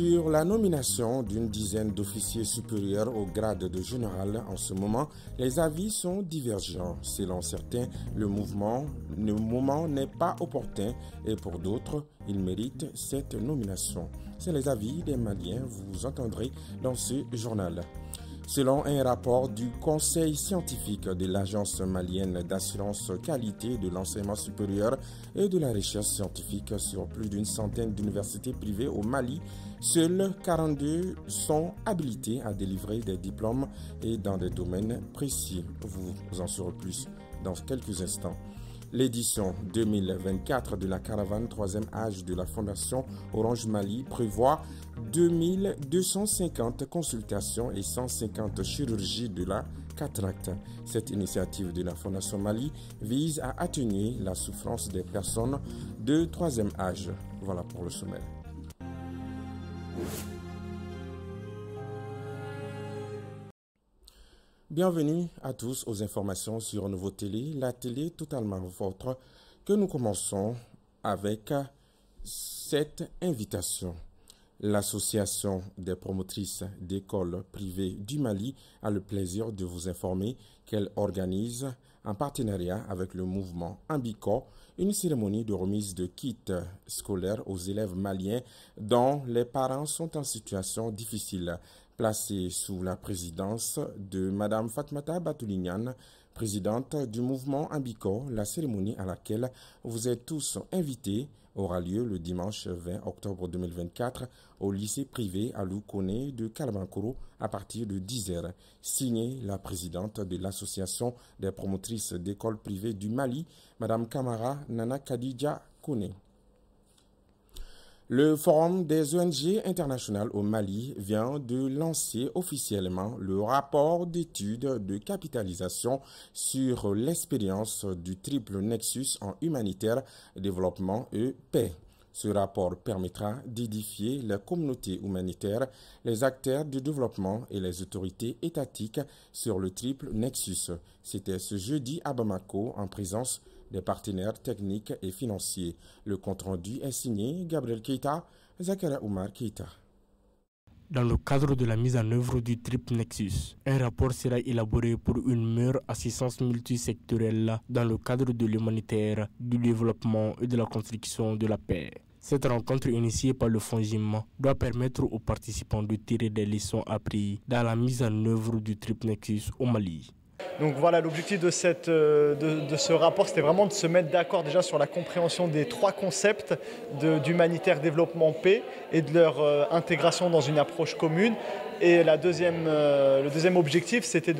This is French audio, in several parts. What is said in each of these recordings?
Sur la nomination d'une dizaine d'officiers supérieurs au grade de général en ce moment, les avis sont divergents. Selon certains, le mouvement, moment n'est pas opportun et pour d'autres, il mérite cette nomination. C'est les avis des Maliens, vous entendrez dans ce journal. Selon un rapport du Conseil scientifique de l'Agence malienne d'assurance qualité de l'enseignement supérieur et de la recherche scientifique sur plus d'une centaine d'universités privées au Mali, seules 42 sont habilitées à délivrer des diplômes et dans des domaines précis. Vous en saurez plus dans quelques instants. L'édition 2024 de la caravane troisième âge de la Fondation Orange Mali prévoit 2250 consultations et 150 chirurgies de la cataracte. Cette initiative de la Fondation Mali vise à atténuer la souffrance des personnes de troisième âge. Voilà pour le sommet. Bienvenue à tous aux informations sur Nouveau Télé, la télé totalement vôtre, que nous commençons avec cette invitation. L'association des promotrices d'écoles privées du Mali a le plaisir de vous informer qu'elle organise, en partenariat avec le mouvement Ambico, une cérémonie de remise de kits scolaires aux élèves maliens dont les parents sont en situation difficile placée sous la présidence de Mme Fatmata Batoulignan, présidente du mouvement Ambico. La cérémonie à laquelle vous êtes tous invités aura lieu le dimanche 20 octobre 2024 au lycée privé à Loukone de Kalabankoro à partir de 10h. Signé la présidente de l'association des promotrices d'écoles privées du Mali, Mme Kamara Nana Kadija Kone. Le Forum des ONG internationales au Mali vient de lancer officiellement le rapport d'étude de capitalisation sur l'expérience du triple nexus en humanitaire, développement et paix. Ce rapport permettra d'édifier la communauté humanitaire, les acteurs du développement et les autorités étatiques sur le triple nexus. C'était ce jeudi à Bamako en présence des partenaires techniques et financiers. Le compte-rendu est signé Gabriel Keita, Zakaria Oumar Keita. Dans le cadre de la mise en œuvre du Trip Nexus, un rapport sera élaboré pour une meilleure assistance multisectorielle dans le cadre de l'humanitaire, du développement et de la construction de la paix. Cette rencontre initiée par le FONGIM doit permettre aux participants de tirer des leçons apprises dans la mise en œuvre du Trip Nexus au Mali. Donc voilà, l'objectif de, ce rapport, c'était vraiment de se mettre d'accord déjà sur la compréhension des trois concepts d'humanitaire, développement, paix et de leur intégration dans une approche commune. Et deuxième, le deuxième objectif, c'était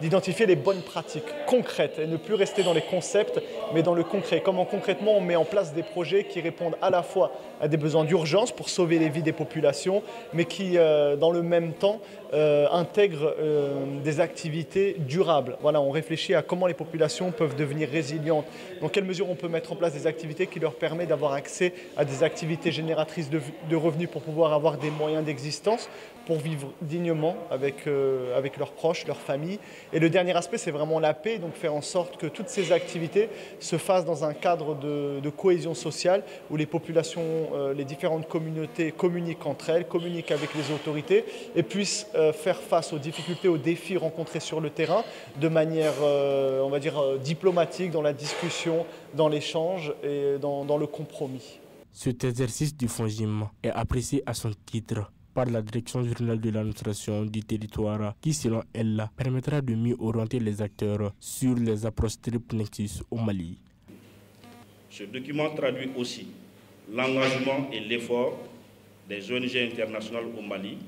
d'identifier les bonnes pratiques concrètes et ne plus rester dans les concepts, mais dans le concret. Comment concrètement on met en place des projets qui répondent à la fois à des besoins d'urgence pour sauver les vies des populations, mais qui, dans le même temps, intègrent des activités durables. Voilà, on réfléchit à comment les populations peuvent devenir résilientes, dans quelle mesure on peut mettre en place des activités qui leur permettent d'avoir accès à des activités génératrices de revenus pour pouvoir avoir des moyens d'existence, pour vivre dignement avec, euh, avec leurs proches, leurs familles. Et le dernier aspect, c'est vraiment la paix, donc faire en sorte que toutes ces activités se fassent dans un cadre de, cohésion sociale où les populations, euh, les différentes communautés communiquent entre elles, communiquent avec les autorités et puissent euh, faire face aux difficultés, aux défis rencontrés sur le terrain de manière, on va dire, diplomatique, dans la discussion, dans l'échange et dans, dans le compromis. Cet exercice du FONGIM est apprécié à son titre par la Direction générale de l'administration du territoire qui, selon elle, permettra de mieux orienter les acteurs sur les approches Trip Nexus au Mali. Ce document traduit aussi l'engagement et l'effort des ONG internationales au Mali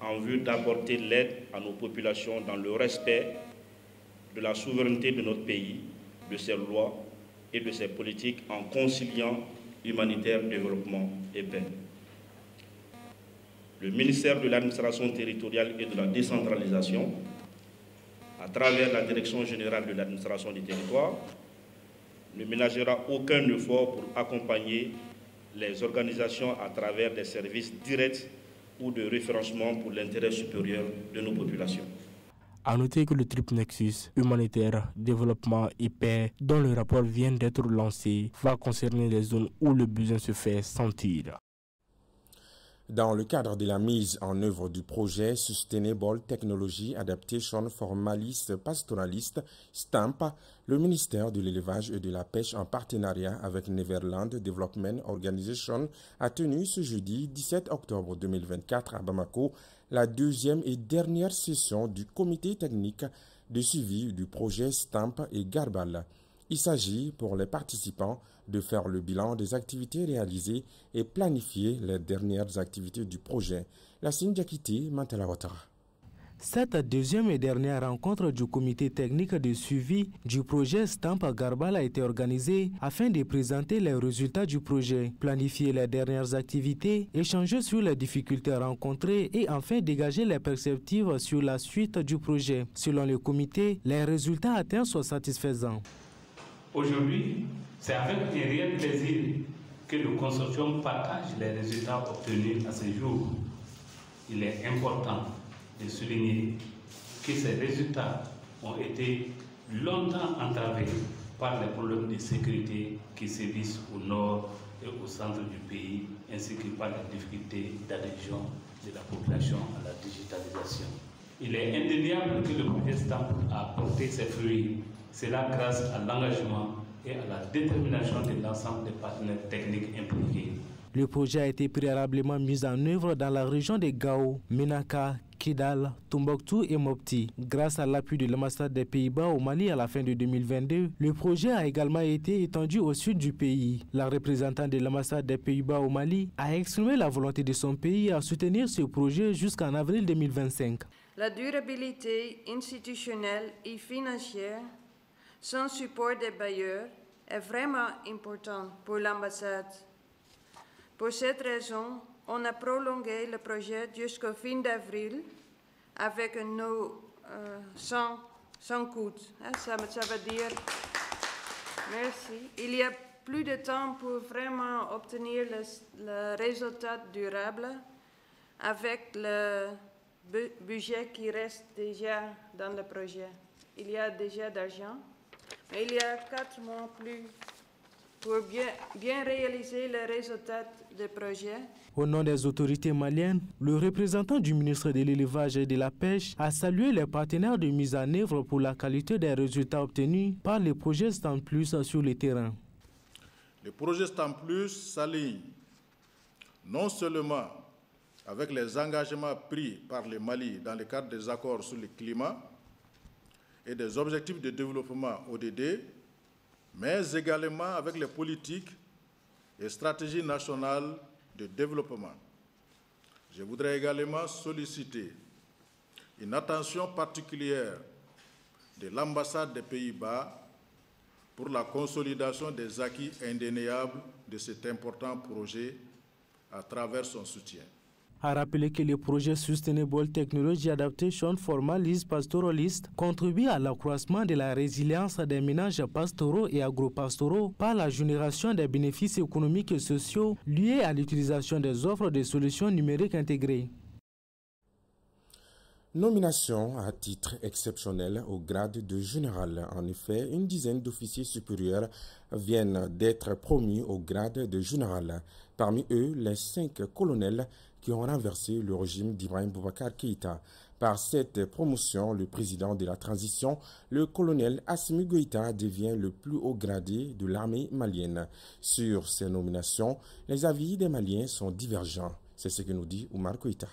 en vue d'apporter l'aide à nos populations dans le respect de la souveraineté de notre pays, de ses lois et de ses politiques en conciliant humanitaire, développement et paix le ministère de l'administration territoriale et de la décentralisation, à travers la Direction générale de l'administration du territoire, ne ménagera aucun effort pour accompagner les organisations à travers des services directs ou de référencement pour l'intérêt supérieur de nos populations. A noter que le triple Nexus humanitaire, développement et paix, dont le rapport vient d'être lancé, va concerner les zones où le besoin se fait sentir. Dans le cadre de la mise en œuvre du projet Sustainable Technology Adaptation for Malice Pastoraliste STAMP, le ministère de l'élevage et de la pêche en partenariat avec Neverland Development Organization a tenu ce jeudi 17 octobre 2024 à Bamako la deuxième et dernière session du comité technique de suivi du projet STAMP et Garbal. Il s'agit pour les participants de faire le bilan des activités réalisées et planifier les dernières activités du projet. La Sindiakiti Mantelawatara. Cette deuxième et dernière rencontre du comité technique de suivi du projet Stamp Garbal a été organisée afin de présenter les résultats du projet, planifier les dernières activités, échanger sur les difficultés rencontrées et enfin dégager les perspectives sur la suite du projet. Selon le comité, les résultats atteints sont satisfaisants. Aujourd'hui, c'est avec un réel plaisir que le consortium partage les résultats obtenus à ce jour. Il est important de souligner que ces résultats ont été longtemps entravés par les problèmes de sécurité qui sévissent au nord et au centre du pays, ainsi que par les difficultés d'adhésion de la population à la digitalisation. Il est indéniable que le projet STAMP a porté ses fruits cela grâce à l'engagement et à la détermination de l'ensemble des partenaires techniques impliqués. Le projet a été préalablement mis en œuvre dans la région de Gao, Menaka, Kidal, Tombouctou et Mopti. Grâce à l'appui de l'ambassade des Pays-Bas au Mali à la fin de 2022, le projet a également été étendu au sud du pays. La représentante de l'ambassade des Pays-Bas au Mali a exprimé la volonté de son pays à soutenir ce projet jusqu'en avril 2025. La durabilité institutionnelle et financière son support des bailleurs est vraiment important pour l'ambassade. Pour cette raison, on a prolongé le projet jusqu'au fin d'avril avec un eau euh, sans, sans coût. Hein, ça, ça veut dire... Merci. Il y a plus de temps pour vraiment obtenir le, le résultat durable avec le budget qui reste déjà dans le projet. Il y a déjà d'argent. Mais il y a quatre mois plus pour bien, bien réaliser les résultats du projet. Au nom des autorités maliennes, le représentant du ministre de l'Élevage et de la Pêche a salué les partenaires de mise en œuvre pour la qualité des résultats obtenus par le projet Stand Plus sur le terrain. Le projet Stand Plus s'aligne non seulement avec les engagements pris par le Mali dans le cadre des accords sur le climat, et des objectifs de développement ODD, mais également avec les politiques et stratégies nationales de développement. Je voudrais également solliciter une attention particulière de l'ambassade des Pays-Bas pour la consolidation des acquis indéniables de cet important projet à travers son soutien a rappelé que le projet Sustainable Technology Adaptation for Malice Pastoralist contribue à l'accroissement de la résilience des ménages pastoraux et agropastoraux par la génération des bénéfices économiques et sociaux liés à l'utilisation des offres de solutions numériques intégrées. Nomination à titre exceptionnel au grade de général. En effet, une dizaine d'officiers supérieurs viennent d'être promus au grade de général. Parmi eux, les cinq colonels qui ont renversé le régime d'Ibrahim Boubacar Keïta. Par cette promotion, le président de la transition, le colonel Assimi Goïta, devient le plus haut gradé de l'armée malienne. Sur ces nominations, les avis des Maliens sont divergents. C'est ce que nous dit Oumar Goïta.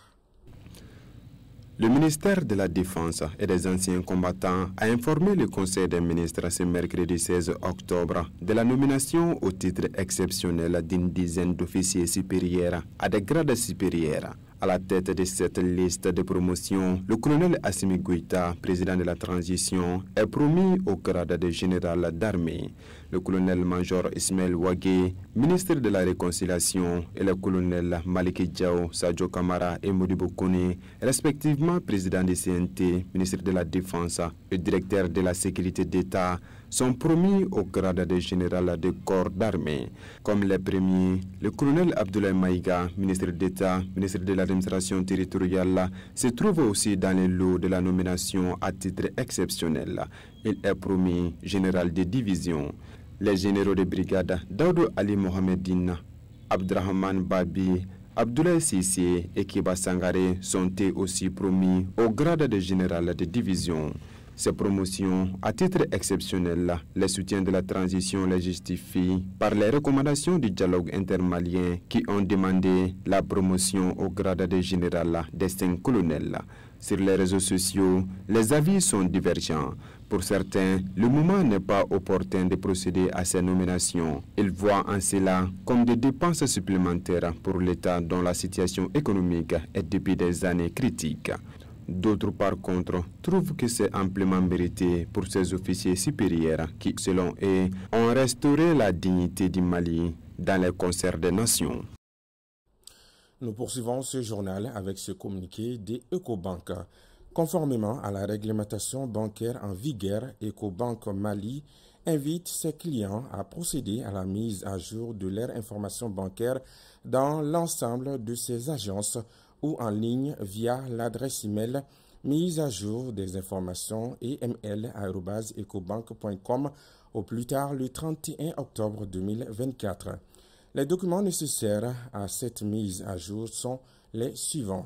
Le ministère de la Défense et des anciens combattants a informé le Conseil des ministres ce mercredi 16 octobre de la nomination au titre exceptionnel d'une dizaine d'officiers supérieurs à des grades supérieurs. À la tête de cette liste de promotion, le colonel Assimi Goïta, président de la transition, est promis au grade de général d'armée. Le colonel-major Ismaël Ouagé, ministre de la Réconciliation, et le colonel Maliki Diao, Sadio Kamara et Modibo Kone, respectivement président du CNT, ministre de la Défense et directeur de la Sécurité d'État, sont promis au grade de général de corps d'armée. Comme les premiers, le colonel Abdoulaye Maïga, ministre d'État, ministre de l'administration territoriale, se trouve aussi dans les lots de la nomination à titre exceptionnel. Il est promis général de division. Les généraux de brigade Daoudou Ali Mohamedine, Abdrahman Babi, Abdoulaye Sissé et Kiba Sangare sont aussi promis au grade de général de division. Ces promotions, à titre exceptionnel, les soutiens de la transition les justifient par les recommandations du dialogue intermalien qui ont demandé la promotion au grade de général des cinq colonels. Sur les réseaux sociaux, les avis sont divergents. Pour certains, le moment n'est pas opportun de procéder à ces nominations. Ils voient en cela comme des dépenses supplémentaires pour l'État dont la situation économique est depuis des années critique. D'autres, par contre, trouvent que c'est amplement mérité pour ces officiers supérieurs qui, selon eux, ont restauré la dignité du Mali dans les concerts des nations. Nous poursuivons ce journal avec ce communiqué des EcoBank. Conformément à la réglementation bancaire en vigueur, EcoBank Mali invite ses clients à procéder à la mise à jour de leurs informations bancaires dans l'ensemble de ses agences ou en ligne via l'adresse email mise à jour des informations eml.ecobank.com au plus tard le 31 octobre 2024. Les documents nécessaires à cette mise à jour sont les suivants.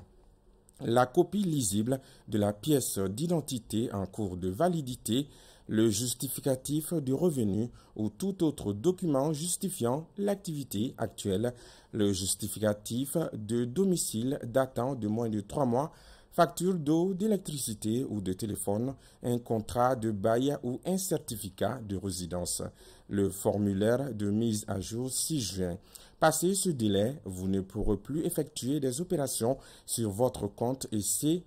La copie lisible de la pièce d'identité en cours de validité le justificatif du revenu ou tout autre document justifiant l'activité actuelle, le justificatif de domicile datant de moins de trois mois, facture d'eau, d'électricité ou de téléphone, un contrat de bail ou un certificat de résidence. Le formulaire de mise à jour 6 juin. Passé ce délai, vous ne pourrez plus effectuer des opérations sur votre compte et c'est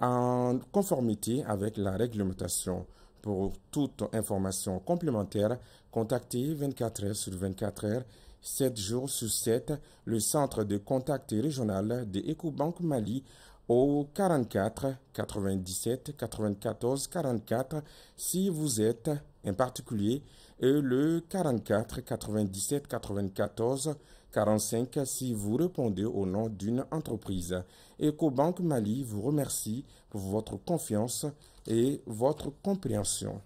en conformité avec la réglementation. Pour toute information complémentaire, contactez 24 heures sur 24 heures, 7 jours sur 7, le centre de contact régional de EcoBank Mali au 44 97 94 44 si vous êtes un particulier et le 44 97 94 45 si vous répondez au nom d'une entreprise. EcoBank Mali vous remercie pour votre confiance et votre compréhension.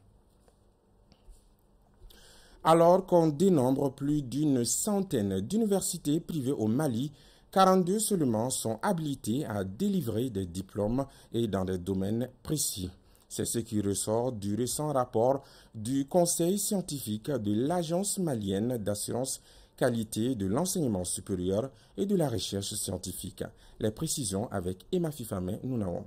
Alors qu'on dénombre plus d'une centaine d'universités privées au Mali, 42 seulement sont habilitées à délivrer des diplômes et dans des domaines précis. C'est ce qui ressort du récent rapport du Conseil scientifique de l'Agence malienne d'assurance qualité de l'enseignement supérieur et de la recherche scientifique. Les précisions avec Emma Fifame Nounaon.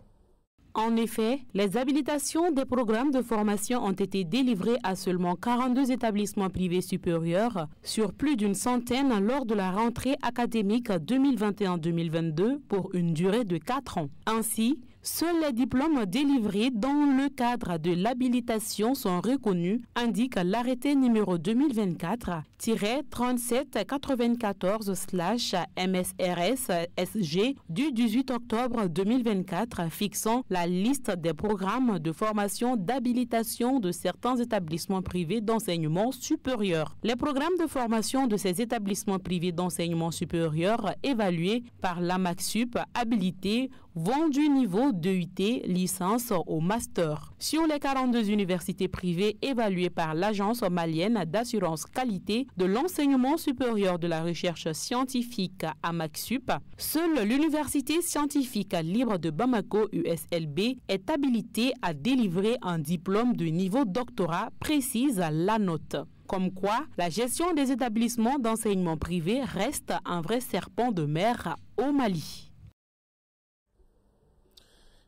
En effet, les habilitations des programmes de formation ont été délivrées à seulement 42 établissements privés supérieurs sur plus d'une centaine lors de la rentrée académique 2021-2022 pour une durée de 4 ans. Ainsi, Seuls les diplômes délivrés dans le cadre de l'habilitation sont reconnus, indique l'arrêté numéro 2024-3794-MSRS-SG du 18 octobre 2024 fixant la liste des programmes de formation d'habilitation de certains établissements privés d'enseignement supérieur. Les programmes de formation de ces établissements privés d'enseignement supérieur évalués par l'AMAXUP habilités vont du niveau de UT licence au master. Sur les 42 universités privées évaluées par l'Agence malienne d'assurance qualité de l'enseignement supérieur de la recherche scientifique à Maxup, seule l'Université scientifique libre de Bamako USLB est habilitée à délivrer un diplôme de niveau doctorat, précise la note comme quoi la gestion des établissements d'enseignement privé reste un vrai serpent de mer au Mali.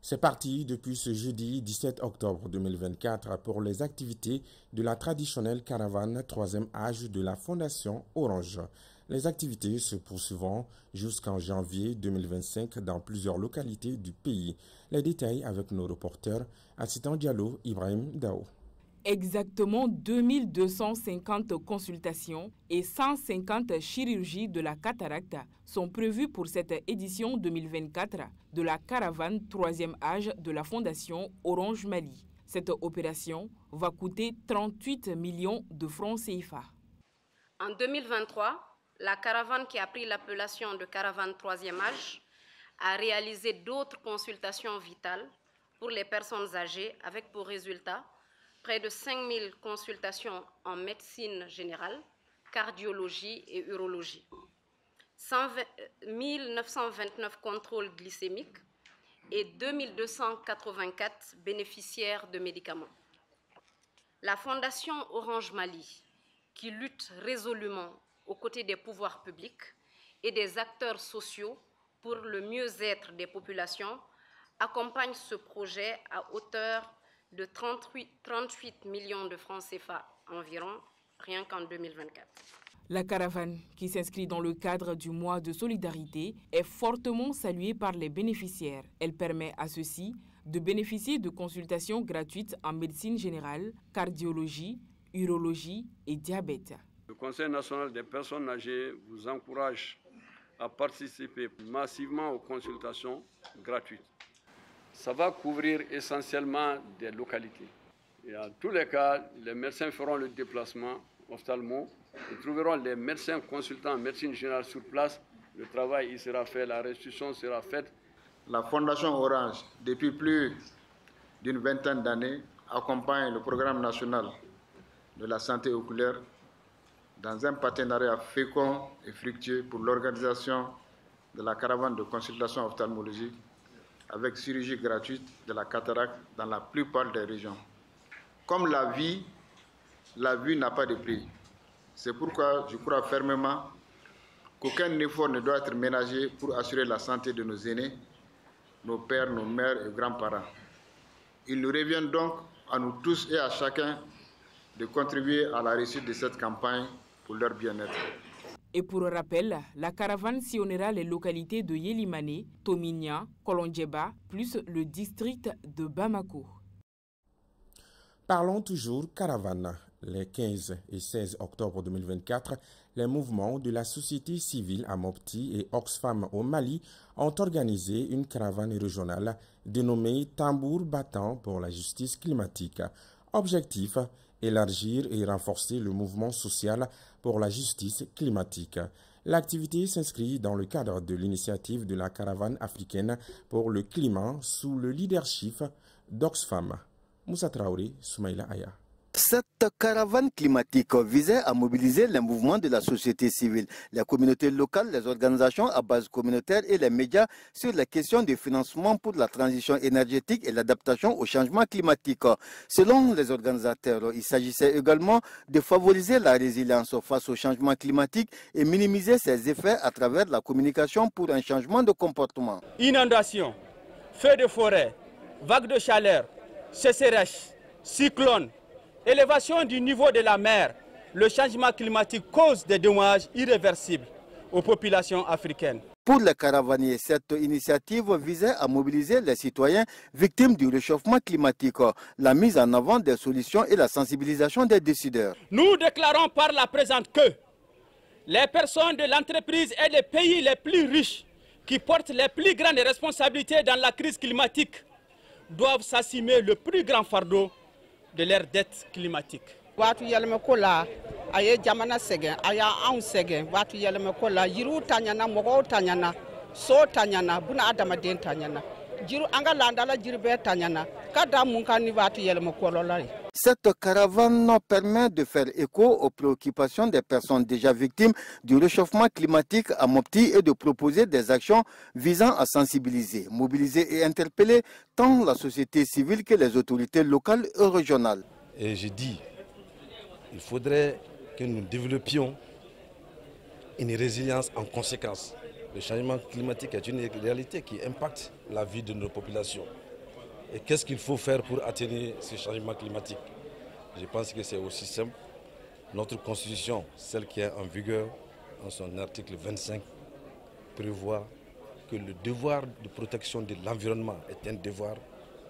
C'est parti depuis ce jeudi 17 octobre 2024 pour les activités de la traditionnelle caravane troisième âge de la Fondation Orange. Les activités se poursuivront jusqu'en janvier 2025 dans plusieurs localités du pays. Les détails avec nos reporters Assistant Diallo, Ibrahim Dao. Exactement 2250 consultations et 150 chirurgies de la cataracte sont prévues pour cette édition 2024 de la caravane troisième âge de la Fondation Orange Mali. Cette opération va coûter 38 millions de francs CFA. En 2023, la caravane qui a pris l'appellation de caravane troisième âge a réalisé d'autres consultations vitales pour les personnes âgées avec pour résultat près de 5000 consultations en médecine générale, cardiologie et urologie. 1929 contrôles glycémiques et 2284 bénéficiaires de médicaments. La Fondation Orange Mali, qui lutte résolument aux côtés des pouvoirs publics et des acteurs sociaux pour le mieux-être des populations, accompagne ce projet à hauteur de 38, 38 millions de francs CFA environ, rien qu'en 2024. La caravane, qui s'inscrit dans le cadre du mois de solidarité, est fortement saluée par les bénéficiaires. Elle permet à ceux-ci de bénéficier de consultations gratuites en médecine générale, cardiologie, urologie et diabète. Le Conseil national des personnes âgées vous encourage à participer massivement aux consultations gratuites. Ça va couvrir essentiellement des localités. Et en tous les cas, les médecins feront le déplacement ophtalmo. Ils trouveront les médecins consultants en médecine générale sur place. Le travail y sera fait, la restitution sera faite. La Fondation Orange, depuis plus d'une vingtaine d'années, accompagne le programme national de la santé oculaire dans un partenariat fécond et fructueux pour l'organisation de la caravane de consultation ophtalmologique avec chirurgie gratuite de la cataracte dans la plupart des régions. Comme la vie, la vue n'a pas de prix. C'est pourquoi je crois fermement qu'aucun effort ne doit être ménagé pour assurer la santé de nos aînés, nos pères, nos mères et grands-parents. Il nous revient donc à nous tous et à chacun de contribuer à la réussite de cette campagne pour leur bien-être. Et pour rappel, la caravane sillonnera les localités de Yelimane, Tominia, Kolondjeba, plus le district de Bamako. Parlons toujours caravane. Les 15 et 16 octobre 2024, les mouvements de la société civile à Mopti et Oxfam au Mali ont organisé une caravane régionale dénommée Tambour battant pour la justice climatique. Objectif élargir et renforcer le mouvement social pour la justice climatique. L'activité s'inscrit dans le cadre de l'initiative de la caravane africaine pour le climat sous le leadership d'Oxfam. Moussa Traoré, Soumaïla Aya. Cette caravane climatique visait à mobiliser les mouvements de la société civile, les communautés locales, les organisations à base communautaire et les médias sur les questions de financement pour la transition énergétique et l'adaptation au changement climatique. Selon les organisateurs, il s'agissait également de favoriser la résilience face au changement climatique et minimiser ses effets à travers la communication pour un changement de comportement. Inondation, feux de forêt, vagues de chaleur, sécheresse, cyclones, Élévation du niveau de la mer, le changement climatique cause des dommages irréversibles aux populations africaines. Pour les caravaniers, cette initiative visait à mobiliser les citoyens victimes du réchauffement climatique, la mise en avant des solutions et la sensibilisation des décideurs. Nous déclarons par la présente que les personnes de l'entreprise et les pays les plus riches qui portent les plus grandes responsabilités dans la crise climatique doivent s'assumer le plus grand fardeau de leur dette climatique. waatu yɛlɛmɛ ko la a ye jamana sɛgɛn a y'a anw sɛgɛn waatu yɛlɛmɛ ko la yiriw ta ɲana mɔgɔw so ta ɲana buna adamaden ta ɲana jiri an ka laadala jiri bɛɛ ta ɲana ka da mun kan ni waatu yɛlɛmɛ kɔlɔla ye Cette caravane permet de faire écho aux préoccupations des personnes déjà victimes du réchauffement climatique à Mopti et de proposer des actions visant à sensibiliser, mobiliser et interpeller tant la société civile que les autorités locales et régionales. Et je dis, il faudrait que nous développions une résilience en conséquence. Le changement climatique est une réalité qui impacte la vie de nos populations. Et qu'est-ce qu'il faut faire pour atténuer ce changement climatique? Je pense que c'est aussi simple. Notre constitution, celle qui est en vigueur, en son article 25, prévoit que le devoir de protection de l'environnement est un devoir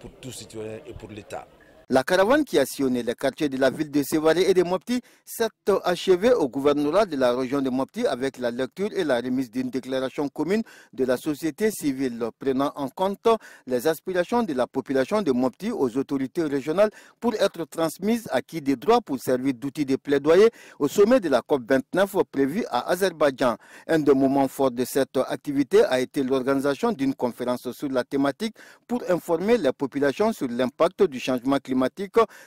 pour tous citoyens et pour l'État. La caravane qui a sillonné les quartiers de la ville de Sévalé et de Mopti s'est achevée au gouvernorat de la région de Mopti avec la lecture et la remise d'une déclaration commune de la société civile prenant en compte les aspirations de la population de Mopti aux autorités régionales pour être transmises à qui des droits pour servir d'outil de plaidoyer au sommet de la COP29 prévu à Azerbaïdjan. Un des moments forts de cette activité a été l'organisation d'une conférence sur la thématique pour informer les populations sur l'impact du changement climatique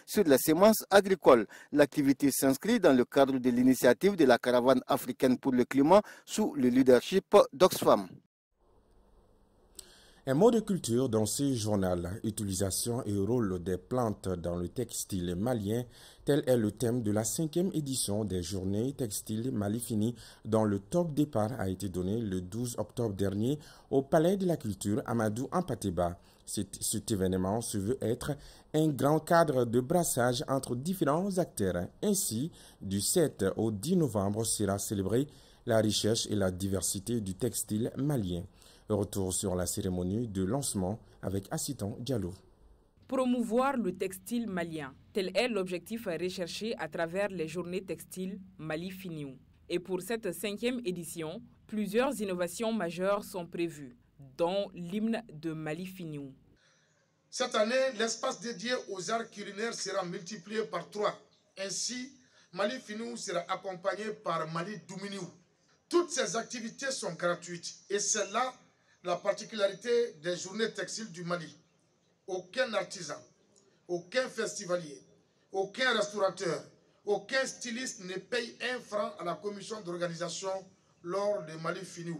sur les semences agricoles. L'activité s'inscrit dans le cadre de l'initiative de la caravane africaine pour le climat sous le leadership d'Oxfam. Un mot de culture dans ce journal, utilisation et rôle des plantes dans le textile malien, tel est le thème de la cinquième édition des journées textiles Malifini dont le top départ a été donné le 12 octobre dernier au Palais de la Culture Amadou Ampateba. Cet, événement se veut être un grand cadre de brassage entre différents acteurs. Ainsi, du 7 au 10 novembre sera célébrée la richesse et la diversité du textile malien. Retour sur la cérémonie de lancement avec Assitan Diallo. Promouvoir le textile malien, tel est l'objectif recherché à travers les journées textiles Mali Finiou. Et pour cette cinquième édition, plusieurs innovations majeures sont prévues, dont l'hymne de Mali Finiou. Cette année, l'espace dédié aux arts culinaires sera multiplié par trois. Ainsi, Mali Finou sera accompagné par Mali Douminiou. Toutes ces activités sont gratuites et c'est là la particularité des journées textiles du Mali. Aucun artisan, aucun festivalier, aucun restaurateur, aucun styliste ne paye un franc à la commission d'organisation lors des Mali Finou.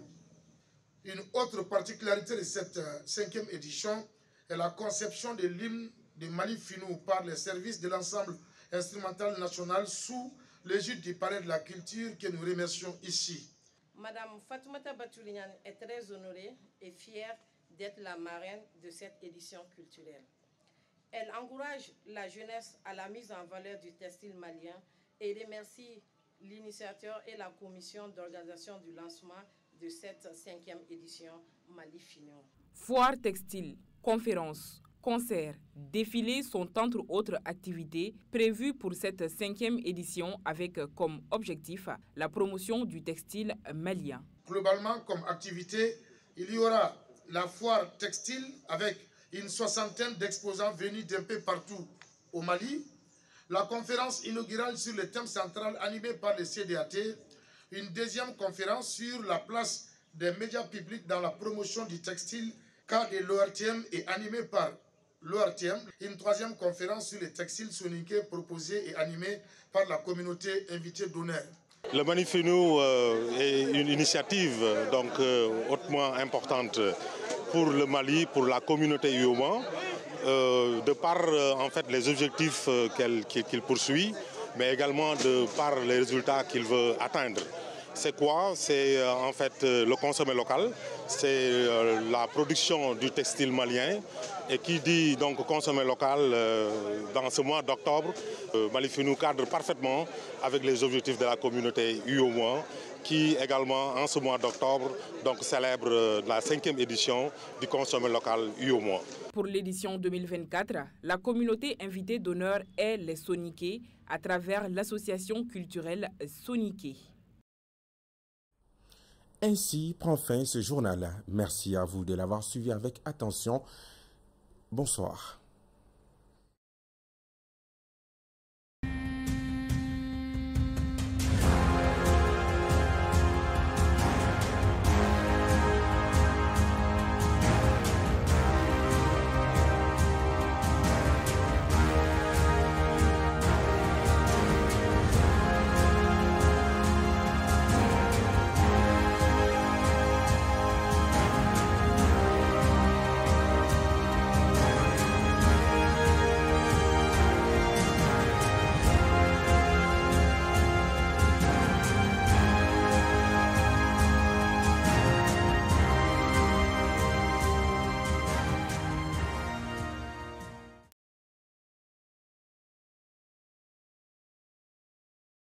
Une autre particularité de cette euh, cinquième édition est la conception de l'hymne de Mali Finou par les services de l'ensemble instrumental national sous l'égide du palais de la culture que nous remercions ici. Madame Fatoumata Batoulignan est très honorée et fière d'être la marraine de cette édition culturelle. Elle encourage la jeunesse à la mise en valeur du textile malien et remercie l'initiateur et la commission d'organisation du lancement de cette cinquième édition Mali Finion. Foire textile, conférences, concerts, défilés sont entre autres activités prévues pour cette cinquième édition avec comme objectif la promotion du textile malien. Globalement, comme activité, il y aura la foire textile avec une soixantaine d'exposants venus d'un peu partout au Mali, la conférence inaugurale sur le thème central animé par le CDAT, une deuxième conférence sur la place des médias publics dans la promotion du textile de l'ORTM est animée par l'ORTM, une troisième conférence sur les textiles soniqués proposée et animée par la communauté invitée d'honneur. Le Manifinou euh, est une initiative donc euh, hautement importante pour le Mali, pour la communauté Yoma, euh, de par en fait les objectifs qu'il poursuit, mais également de par les résultats qu'il veut atteindre. C'est quoi? C'est en fait le consommé local, c'est la production du textile malien, et qui dit donc consommer local euh, dans ce mois d'octobre, euh, Malifinou cadre parfaitement avec les objectifs de la communauté UOMOA qui également en ce mois d'octobre célèbre euh, la cinquième édition du consommer local UOMOA. Pour l'édition 2024, la communauté invitée d'honneur est les Soniqués à travers l'association culturelle Soniqué. Ainsi prend fin ce journal. Merci à vous de l'avoir suivi avec attention. Bonsoir.